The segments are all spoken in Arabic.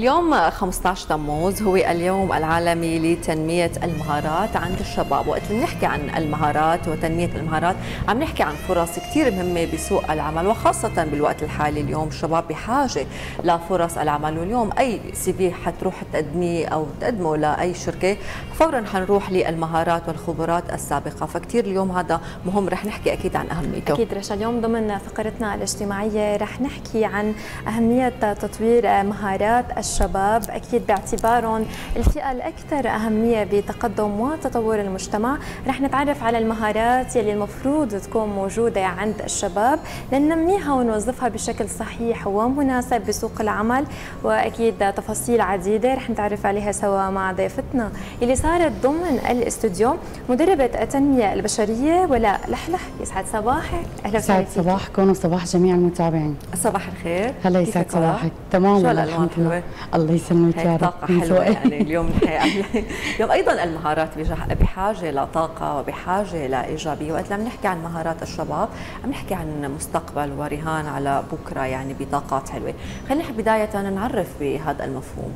اليوم 15 تموز هو اليوم العالمي لتنمية المهارات عند الشباب. وقت بنحكي عن المهارات وتنمية المهارات عم نحكي عن فرص كثير مهمة بسوق العمل وخاصة بالوقت الحالي اليوم الشباب بحاجة لفرص العمل. واليوم أي سي في حتروح تقدميه أو تقدمه لأي شركة فورا حنروح للمهارات والخبرات السابقة. فكتير اليوم هذا مهم رح نحكي أكيد عن أهميته. أكيد رشا. اليوم ضمن فقرتنا الاجتماعية رح نحكي عن أهمية تطوير مهارات الشباب أكيد باعتبارهم الفئة الأكثر أهمية بتقدم وتطور المجتمع. رح نتعرف على المهارات يلي المفروض تكون موجودة عند الشباب لننميها ونوظفها بشكل صحيح ومناسب بسوق العمل. وأكيد تفاصيل عديدة رح نتعرف عليها سوا مع ضيفتنا اللي صارت ضمن الاستوديو مدربة التنمية البشرية ولا لحلح. يسعد صباحك. أهلا وسهلا صباحكم وصباح جميع المتابعين. صباح الخير. هلا يسعد صباحك. تمام والله الحمد لله. الله يسلمك يا رب. طاقة حلوة يعني اليوم اليوم أيضا المهارات بحاجة لطاقة وبحاجة لإيجابية وقت لما نحكي عن مهارات الشباب عم نحكي عن مستقبل ورهان على بكرة يعني بطاقات حلوة. خلينا بداية نعرف بهذا المفهوم.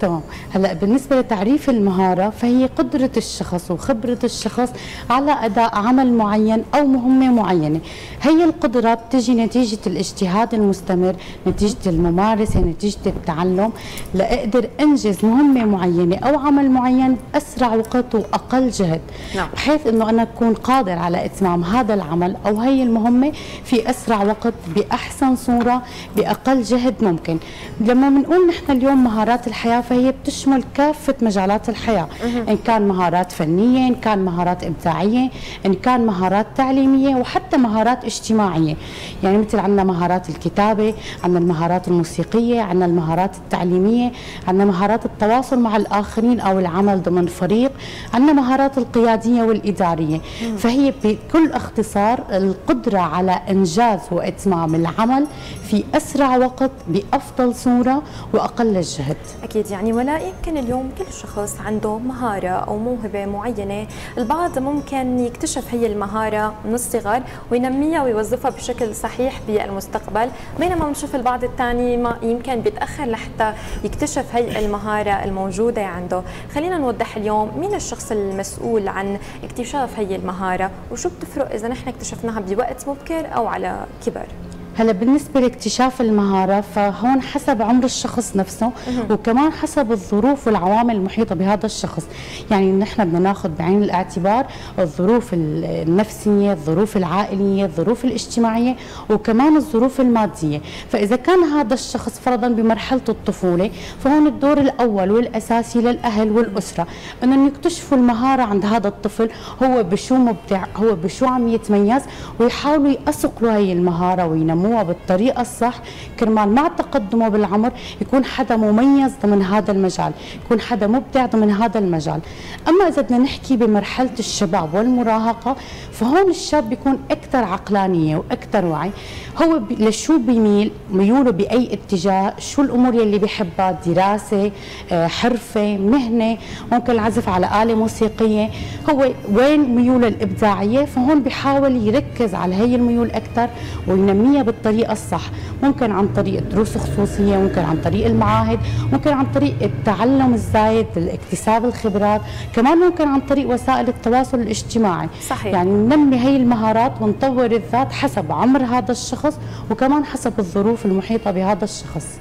تمام. هلا بالنسبة لتعريف المهارة فهي قدرة الشخص وخبرة الشخص على أداء عمل معين أو مهمة معينة. هي القدرة بتجي نتيجة الاجتهاد المستمر نتيجة الممارسة نتيجة التعلم. لأقدر أنجز مهمة معينة أو عمل معين باسرع وقت وأقل جهد. نعم. بحيث إنه أنا أكون قادر على إتمام هذا العمل أو هي المهمة في أسرع وقت بأحسن صورة بأقل جهد ممكن. لما بنقول نحن اليوم مهارات الحياة فهي بتشمل كافة مجالات الحياة. إن كان مهارات فنية إن كان مهارات إبداعية إن كان مهارات تعليمية وحتى مهارات اجتماعية. يعني مثل عندنا مهارات الكتابة عندنا المهارات الموسيقية عندنا المهارات التعليمية عندنا مهارات التواصل مع الآخرين أو العمل ضمن فريق عندنا مهارات القيادية والإدارية. فهي بكل اختصار القدرة على إنجاز وإتمام العمل في أسرع وقت بأفضل صورة وأقل الجهد أكيد. يعني ولا يمكن اليوم كل شخص عنده مهارة أو موهبة معينة. البعض ممكن يكتشف هي المهارة من الصغر وينميها ويوظفها بشكل صحيح بالمستقبل بينما بنشوف البعض الثاني ما يمكن بيتأخر لحتى يكتشف هي المهارة الموجودة عنده. خلينا نوضح اليوم مين الشخص المسؤول عن اكتشاف هي المهارة وشو بتفرق إذا نحن اكتشفناها بوقت مبكر أو على كبر؟ هلا بالنسبة لاكتشاف المهارة فهون حسب عمر الشخص نفسه وكمان حسب الظروف والعوامل المحيطة بهذا الشخص. يعني نحن بدنا ناخذ بعين الاعتبار الظروف النفسية الظروف العائلية الظروف الاجتماعية وكمان الظروف المادية. فإذا كان هذا الشخص فرضا بمرحلة الطفولة فهون الدور الأول والأساسي للأهل والأسرة إنهم يكتشفوا المهارة عند هذا الطفل هو بشو مبدع هو بشو عم يتميز ويحاولوا يسقلوا هي المهارة وينموها. يستخدموها بالطريقة الصح كرمال مع تقدمه بالعمر يكون حدا مميز ضمن هذا المجال يكون حدا مبدع ضمن هذا المجال. أما إذا بدنا نحكي بمرحلة الشباب والمراهقة فهون الشاب بيكون أكثر عقلانية وأكثر وعي. هو لشو بيميل؟ ميوله بأي اتجاه؟ شو الأمور يلي بيحبها؟ دراسة آه، حرفة مهنة؟ ممكن العزف على آلة موسيقية. هو وين ميوله الإبداعية؟ فهون بيحاول يركز على هي الميول أكثر وينميها بالطريقة الصح. ممكن عن طريق دروس خصوصية ممكن عن طريق المعاهد ممكن عن طريق التعلم الزايد اكتساب الخبرات. كمان ممكن عن طريق وسائل التواصل الاجتماعي. صحيح. يعني ننمي هي المهارات ونطور الذات حسب عمر هذا الشخص وكمان حسب الظروف المحيطة بهذا الشخص.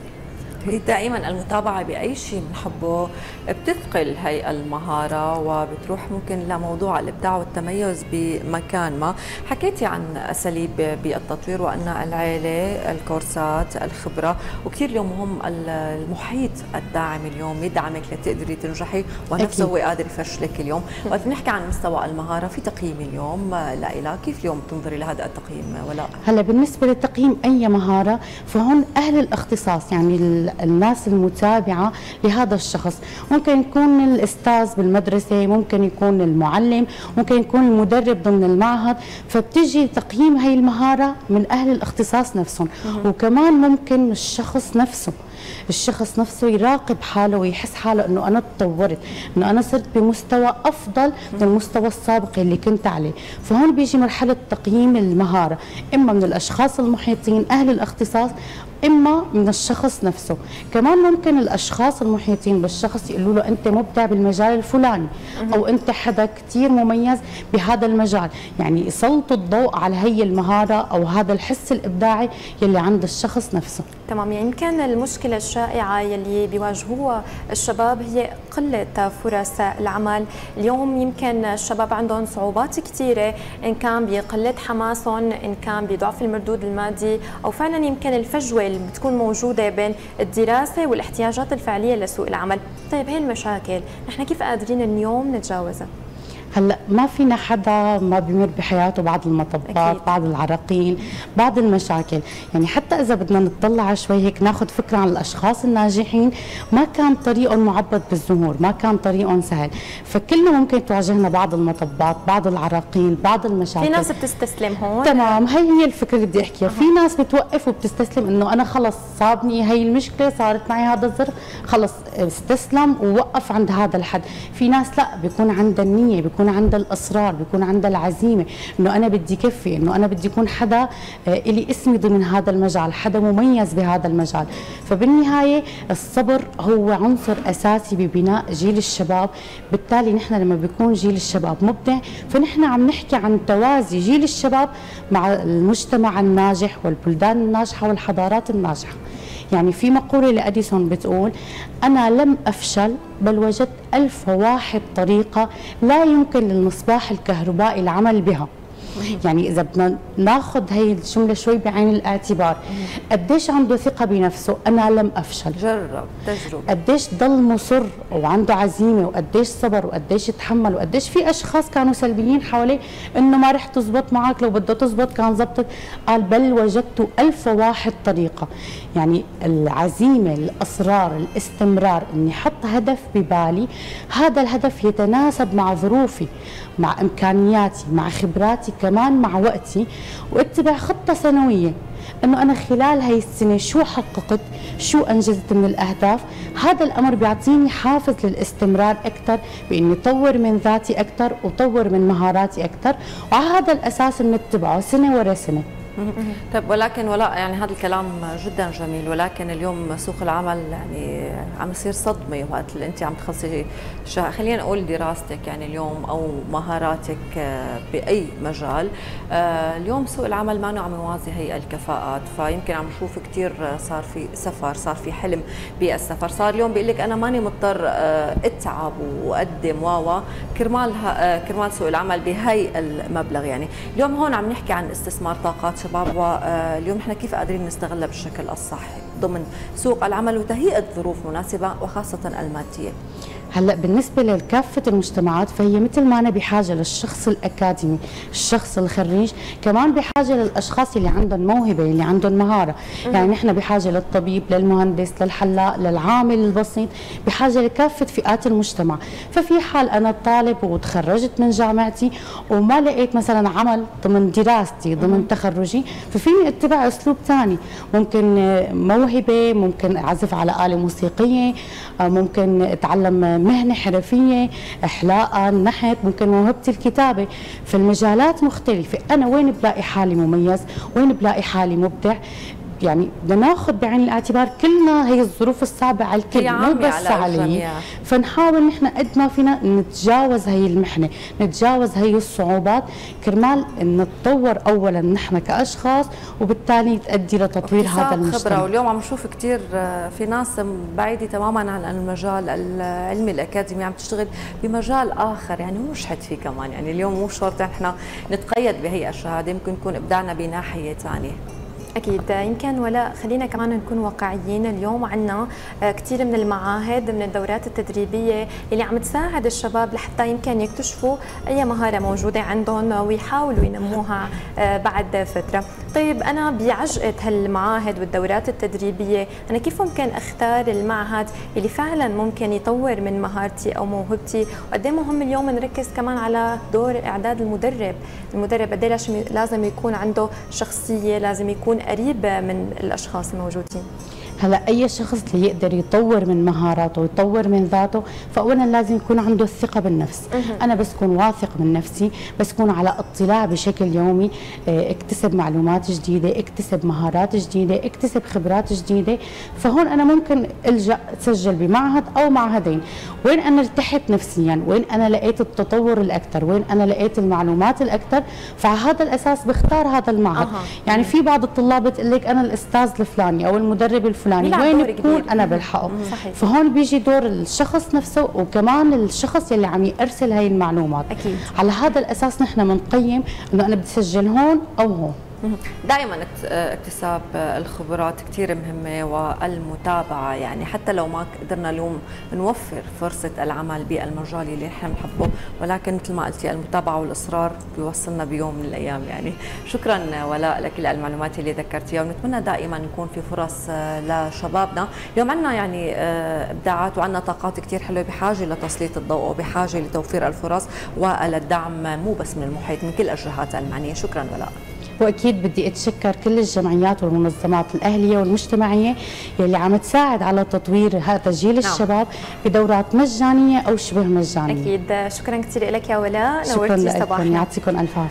دائما المتابعة بأي شيء بنحبه بتثقل هي المهارة وبتروح ممكن لموضوع الإبداع والتميز بمكان ما. حكيتي عن أساليب بالتطوير وأن العيلة الكورسات الخبرة وكثير اليوم مهم المحيط الداعم اليوم يدعمك لتقدري تنجحي ونفسه هو قادر يفشلك اليوم. وقت بنحكي عن مستوى المهارة في تقييم اليوم لإلها كيف اليوم بتنظري لهذا التقييم ولا؟ هلأ بالنسبة لتقييم أي مهارة فهون أهل الاختصاص يعني الناس المتابعة لهذا الشخص. ممكن يكون الأستاذ بالمدرسة ممكن يكون المعلم ممكن يكون المدرب ضمن المعهد. فبتجي تقييم هاي المهارة من أهل الاختصاص نفسهم. وكمان ممكن الشخص نفسه الشخص نفسه يراقب حاله ويحس حاله إنه أنا تطورت إنه أنا صرت بمستوى أفضل من المستوى السابق اللي كنت عليه. فهون بيجي مرحلة تقييم المهارة إما من الأشخاص المحيطين أهل الاختصاص إما من الشخص نفسه. كمان ممكن الأشخاص المحيطين بالشخص يقولوا له أنت مبدع بالمجال الفلاني أو أنت حدا كثير مميز بهذا المجال. يعني يسلطوا الضوء على هي المهارة أو هذا الحس الإبداعي يلي عند الشخص نفسه. تمام. يعني يمكن المشكلة الشائعة يلي بيواجهوها الشباب هي قلة فرص العمل. اليوم يمكن الشباب عندهم صعوبات كثيره إن كان بقلة حماسهم إن كان بضعف المردود المادي أو فعلا يمكن الفجوة اللي بتكون موجودة بين الدراسة والاحتياجات الفعلية لسوق العمل. طيب هي المشاكل نحن كيف قادرين اليوم نتجاوزها؟ هلا ما فينا حدا ما بيمر بحياته بعض المطبات أكيد. بعض العراقيل بعض المشاكل. يعني حتى إذا بدنا نطلع شوي هيك ناخذ فكرة عن الأشخاص الناجحين ما كان طريقهم معبد بالظهور ما كان طريقهم سهل. فكلنا ممكن تواجهنا بعض المطبات بعض العراقيل بعض المشاكل. في ناس بتستسلم هون. تمام هي هي الفكرة اللي بدي أحكيها. في ناس بتوقف وبتستسلم إنه أنا خلص صابني هي المشكلة صارت معي هذا الظرف خلص استسلم ووقف عند هذا الحد. في ناس لا بيكون عندها النيه بيكون بيكون عندها الاصرار بيكون عندها العزيمة إنه أنا بدي كفي إنه أنا بدي يكون حدا آه، إلي اسمي ضمن هذا المجال حدا مميز بهذا المجال. فبالنهاية الصبر هو عنصر أساسي ببناء جيل الشباب. بالتالي نحن لما بيكون جيل الشباب مبدع فنحن عم نحكي عن توازي جيل الشباب مع المجتمع الناجح والبلدان الناجحة والحضارات الناجحة. يعني في مقولة لأديسون بتقول أنا لم أفشل بل وجدت ألف واحد طريقة لا يمكن للمصباح الكهربائي العمل بها. يعني إذا بدنا ناخذ هي الجملة شوي بعين الاعتبار قديش عنده ثقة بنفسه؟ أنا لم أفشل. جرب تجربة. قديش ضل مصر وعنده عزيمة وقديش صبر وقديش تحمل وقديش في أشخاص كانوا سلبيين حواليه إنه ما رح تزبط معك لو بدها تزبط كان زبطت. قال بل وجدت ألف واحد طريقة. يعني العزيمة الاصرار الاستمرار إني أحط هدف ببالي. هذا الهدف يتناسب مع ظروفي مع إمكانياتي مع خبراتي كمان مع وقتي واتبع خطة سنوية. إنه أنا خلال هاي السنة شو حققت؟ شو أنجزت من الأهداف؟ هذا الأمر بيعطيني حافز للاستمرار أكثر بإني طور من ذاتي أكثر وطور من مهاراتي أكثر وعلى هذا الأساس بنتبعه سنة ورا سنة. طيب ولكن ولا يعني هذا الكلام جدا جميل ولكن اليوم سوق العمل يعني عم يصير صدمة وقت اللي أنت عم تخلصي خلينا نقول دراستك يعني اليوم أو مهاراتك آه، بأي مجال. آه، اليوم سوق العمل ما عم يوازي هي الكفاءات فيمكن عم نشوف كثير صار في سفر صار في حلم بالسفر صار اليوم بيقول لك أنا ماني مضطر آه، أتعب وأقدم واوا كرمال كرمال سوق العمل بهي المبلغ يعني. اليوم هون عم نحكي عن استثمار طاقات شباب واليوم إحنا كيف قادرين نستغلها بالشكل الصحي ضمن سوق العمل وتهيئة ظروف مناسبة وخاصة المادية. هلا بالنسبة لكافه المجتمعات فهي مثل ما أنا بحاجة للشخص الأكاديمي الشخص الخريج كمان بحاجة للأشخاص اللي عندهم موهبة اللي عندهم مهارة. يعني نحن بحاجة للطبيب للمهندس للحلاق للعامل البسيط بحاجة لكافة فئات المجتمع. ففي حال أنا طالب وتخرجت من جامعتي وما لقيت مثلا عمل ضمن دراستي ضمن تخرجي ففيني أتبع أسلوب ثاني ممكن موهبة ممكن أعزف على آلة موسيقية ممكن أتعلم مهنة حرفية احلاقا نحت ممكن موهبة الكتابة. في المجالات مختلفة. أنا وين بلاقي حالي مميز؟ وين بلاقي حالي مبدع؟ يعني بدنا ناخذ بعين الاعتبار كلنا هي الظروف الصعبة على الكل مو بس علي فنحاول نحن قد ما فينا نتجاوز هي المحنة نتجاوز هي الصعوبات. كرمال نتطور اولا نحن كأشخاص وبالتالي تؤدي لتطوير هذا المجتمع. خبرة واليوم عم نشوف كثير آه، في ناس بعيدة تماما عن المجال العلمي الأكاديمي عم تشتغل بمجال آخر. يعني مش حد فيه كمان. يعني اليوم مو شرط نحن نتقيد بهي الشهاده ممكن يكون إبداعنا بناحية ثانية. أكيد. يمكن ولا خلينا كمان نكون واقعيين اليوم. عندنا آه، كثير من المعاهد من الدورات التدريبية اللي عم تساعد الشباب لحتى يمكن يكتشفوا أي مهارة موجودة عندهم ويحاولوا ينموها آه، بعد فترة. طيب أنا بعجقة هالمعاهد والدورات التدريبية. أنا كيف ممكن أختار المعهد اللي فعلا ممكن يطور من مهارتي أو موهبتي؟ وقد إيه مهم اليوم نركز كمان على دور إعداد المدرب؟ المدرب قد إيه لازم يكون عنده شخصية لازم يكون قريب من الأشخاص الموجودين. هلا أي شخص اللي يقدر يطور من مهاراته ويطور من ذاته فاولا لازم يكون عنده الثقة بالنفس. أنا بس كون واثق من نفسي بس كون على اطلاع بشكل يومي آه، اكتسب معلومات جديدة اكتسب مهارات جديدة اكتسب خبرات جديدة فهون أنا ممكن ألجأ أسجل بمعهد أو معهدين. وين أنا ارتحت نفسيا؟ وين أنا لقيت التطور الاكثر وين أنا لقيت المعلومات الاكثر فعلى هذا الأساس بختار هذا المعهد. أها. يعني في بعض الطلاب بتقول لك أنا الأستاذ الفلاني أو المدرب الفلاني بيلعب وين دور بكون. أنا بلحقه صحيح. فهون بيجي دور الشخص نفسه وكمان الشخص اللي عم يرسل هاي المعلومات أكيد. على هذا الأساس نحن بنقيم إنه أنا بدي اسجل هون أو هون دائما اكت- اكتساب الخبرات كثير مهمة والمتابعة يعني حتى لو ما قدرنا اليوم نوفر فرصة العمل بالمجال اللي نحن بنحبه ولكن مثل ما قلتي المتابعة والإصرار بيوصلنا بيوم من الأيام يعني شكرا ولاء لكل المعلومات اللي ذكرتيها ونتمنى دائما يكون في فرص لشبابنا. اليوم عندنا يعني آه، إبداعات وعندنا طاقات كثير حلوة بحاجة لتسليط الضوء وبحاجة لتوفير الفرص وللدعم مو بس من المحيط من كل الجهات المعنية. شكرا ولاء. وأكيد بدي أتشكر كل الجمعيات والمنظمات الأهلية والمجتمعية يلي عم تساعد على تطوير هذا جيل نعم. الشباب بدورات مجانية أو شبه مجانية. أكيد. شكرا كثير لك يا ولاء نورتي صباحنا يعطيكم ألف عافية.